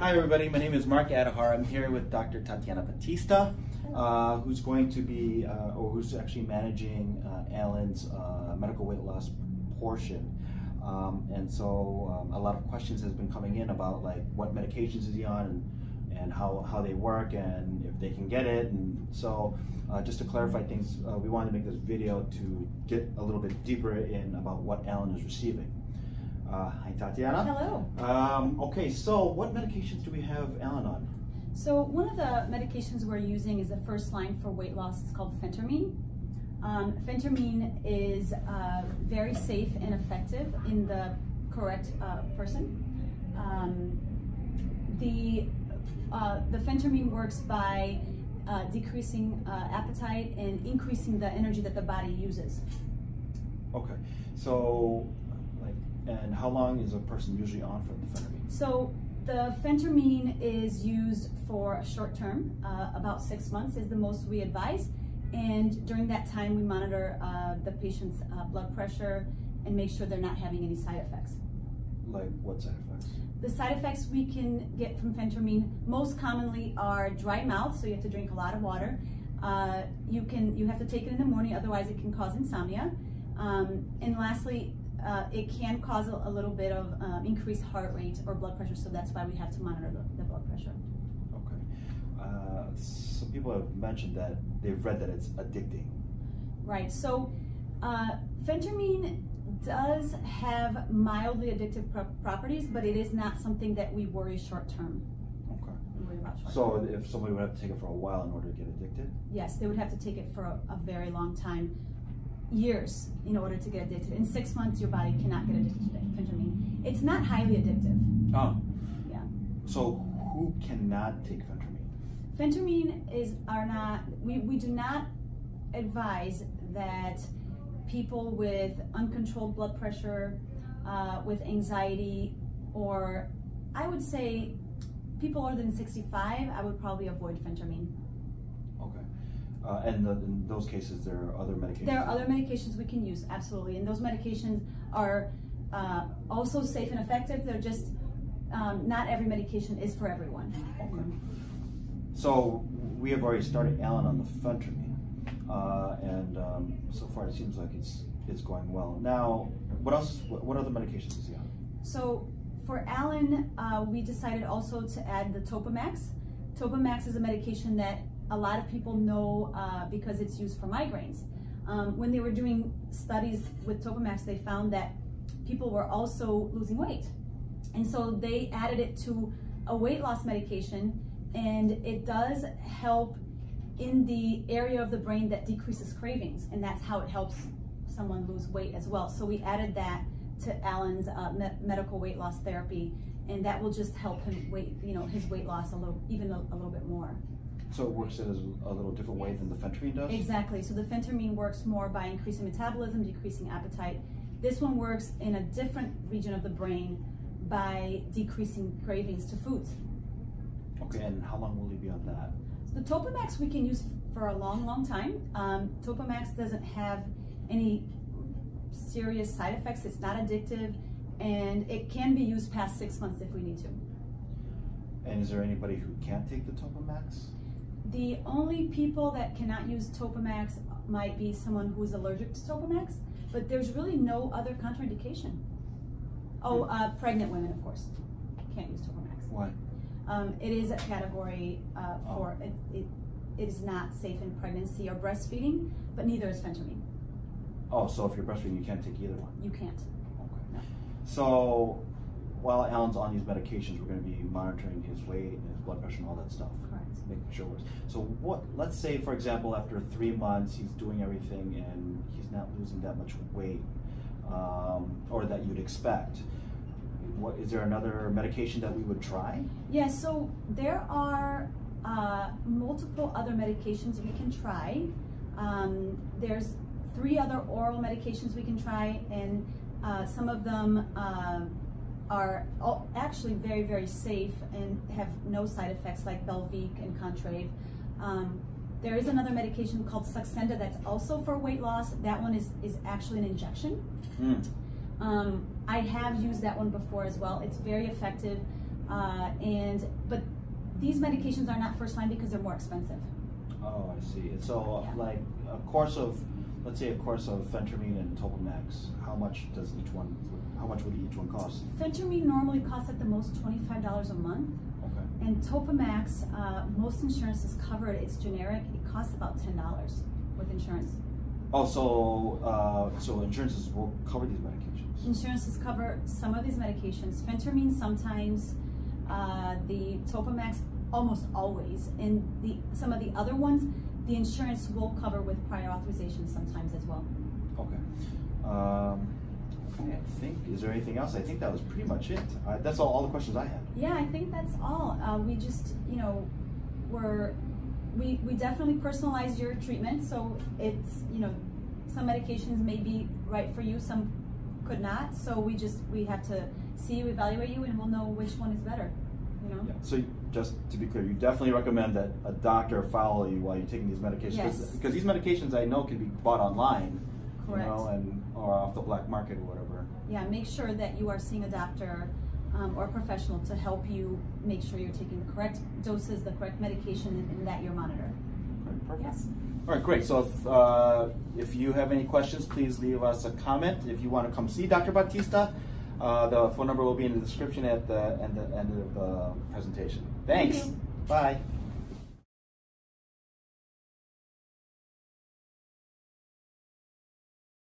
Hi everybody, my name is Marc Adajar. I'm here with Dr. Tatiana Batista, uh, who's going to be, uh, or who's actually managing uh, Allan's uh, medical weight loss portion. Um, and so um, a lot of questions has been coming in about like what medications is he on and, and how, how they work and if they can get it. And so uh, just to clarify things, uh, we wanted to make this video to get a little bit deeper in about what Allan is receiving. Uh, hi, Tatiana. Hello. Um, okay, so what medications do we have Allan on? So one of the medications we're using is the first line for weight loss. It's called phentermine. Um, phentermine is uh, very safe and effective in the correct uh, person. Um, the uh, the phentermine works by uh, decreasing uh, appetite and increasing the energy that the body uses. Okay, so and how long is a person usually on for the phentermine? So the phentermine is used for a short term, uh, about six months is the most we advise. And during that time, we monitor uh, the patient's uh, blood pressure and make sure they're not having any side effects. Like what side effects? The side effects we can get from phentermine most commonly are dry mouth, so you have to drink a lot of water. Uh, you can you have to take it in the morning, otherwise it can cause insomnia. Um, and lastly, uh, it can cause a, a little bit of um, increased heart rate or blood pressure, so that's why we have to monitor the, the blood pressure. Okay. Uh, some people have mentioned that they've read that it's addicting. Right. So, uh, phentermine does have mildly addictive pro properties, but it is not something that we worry short term. Okay. so, if somebody would have to take it for a while in order to get addicted? Yes, they would have to take it for a, a very long time years in order to get addicted. In six months, your body cannot get addicted to phentermine. It's not highly addictive. Oh. Yeah. So who cannot take phentermine? Phentermine is are not we, we do not advise that people with uncontrolled blood pressure, uh, with anxiety, or I would say people older than 65, I would probably avoid phentermine. Uh, and the, in those cases, there are other medications? There are other medications we can use, absolutely. And those medications are uh, also safe and effective. They're just, um, not every medication is for everyone. Okay. So we have already started Allan on the phentermine. Uh, and um, so far it seems like it's it's going well. Now, what else? What, what other medications is he on? So for Allan, uh, we decided also to add the Topamax. Topamax is a medication that a lot of people know uh, because it's used for migraines. Um, when they were doing studies with Topamax, they found that people were also losing weight. And so they added it to a weight loss medication, and it does help in the area of the brain that decreases cravings, and that's how it helps someone lose weight as well. So we added that to Allan's uh, me medical weight loss therapy, and that will just help him weight, you know, his weight loss a little, even a, a little bit more. So it works in a little different way than the phentermine does? Exactly. So the phentermine works more by increasing metabolism, decreasing appetite. This one works in a different region of the brain by decreasing cravings to foods. Okay, and how long will you be on that? So the Topamax we can use for a long, long time. Um, Topamax doesn't have any serious side effects. It's not addictive, and it can be used past six months if we need to. And is there anybody who can't take the Topamax? The only people that cannot use Topamax might be someone who is allergic to Topamax, but there's really no other contraindication. Oh, uh, pregnant women, of course, can't use Topamax. Why? Um, it is a category uh, oh. for oh. it, it, it is not safe in pregnancy or breastfeeding, but neither is phentermine. Oh, so if you're breastfeeding, you can't take either one. You can't. Okay. No. So while Allan's on these medications, we're going to be monitoring his weight and his blood pressure and all that stuff. Correct. Making sure. So what? Let's say, for example, after three months, he's doing everything and he's not losing that much weight, um, or that you'd expect. What is there another medication that we would try? Yeah. So there are uh, multiple other medications we can try. Um, there's three other oral medications we can try, and uh, some of them. Uh, are actually very, very safe and have no side effects like Belviq and Contrave. Um, there is another medication called Saxenda that's also for weight loss. That one is, is actually an injection. Mm. Um, I have used that one before as well. It's very effective. Uh, and but these medications are not first line because they're more expensive. Oh, I see. So, uh, Yeah. like a course of, let's say, a course of Phentermine and Topamax. How much does each one? How much would each one cost? Phentermine normally costs at the most twenty-five dollars a month, Okay. and Topamax, uh, most insurances cover it. It's generic. It costs about ten dollars with insurance. Oh, so uh, so insurances will cover these medications. Insurances cover some of these medications. Phentermine sometimes, uh, the Topamax almost always, and the some of the other ones, the insurance will cover with prior authorization sometimes as well. Okay. Um, okay. I think. Is there anything else? I think that was pretty much it. Uh, that's all, all the questions I had. Yeah, I think that's all. Uh, we just, you know, we're we we definitely personalize your treatment. So it's you know, some medications may be right for you, some could not. So we just we have to see you, evaluate you, and we'll know which one is better. You know. Yeah. So just to be clear, you definitely recommend that a doctor follow you while you're taking these medications Yes. because these medications I know can be bought online, Correct. you know, and or off the black market or whatever. Yeah, make sure that you are seeing a doctor um, or a professional to help you make sure you're taking the correct doses, the correct medication, and, and that you're monitored. Perfect. Yes. All right, great. So if, uh, if you have any questions, please leave us a comment. If you want to come see Dr. Batista, uh, the phone number will be in the description at the end, the end of the presentation. Thanks. Thank. Bye.